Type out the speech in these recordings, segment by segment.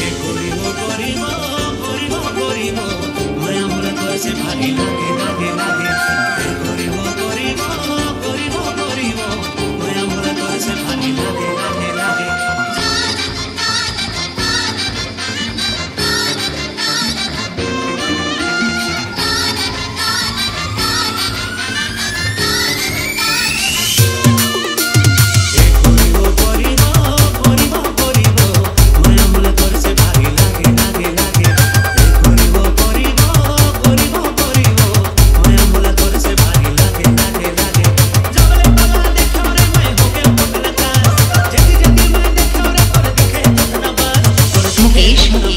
Chegou You.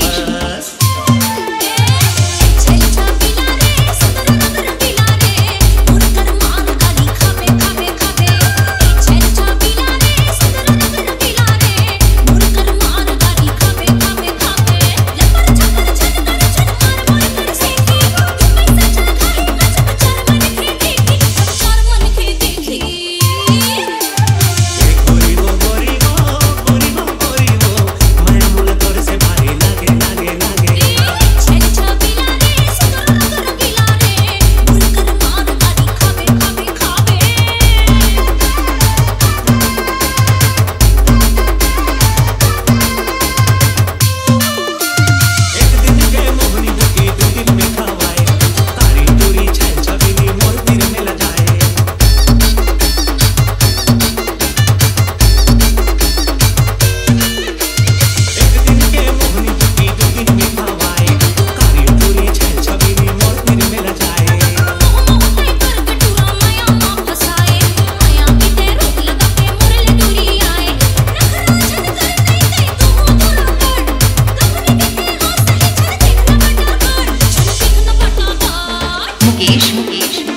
Queixo, queixo.